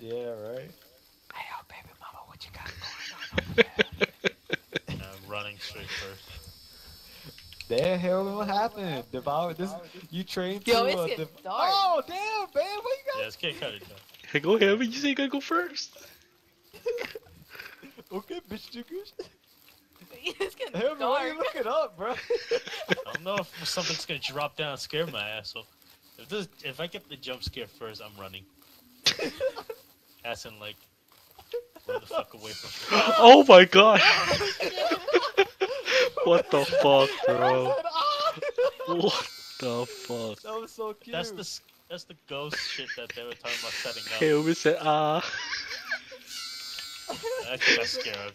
Yeah, right. Hey, oh, baby mama, what you got going on? And I'm running straight first. The hell what happened? Devour this. You trained Yo, to. it's uh, getting dark. Oh damn, man! What you got? Yeah, let's get cut it down. Hey, go ahead. But You say you gotta go first. Okay, bitch, chickers. it's getting Hell, man, why dark. you looking up, bro? I don't know if something's gonna drop down and scare my asshole. If this, if I get the jump scare first, I'm running. As in like, run the fuck away from. Oh my god. what the fuck, bro? What the fuck? that was so cute. That's the that's the ghost shit that they were talking about setting up. Hey, we said ah. That's just scare, okay?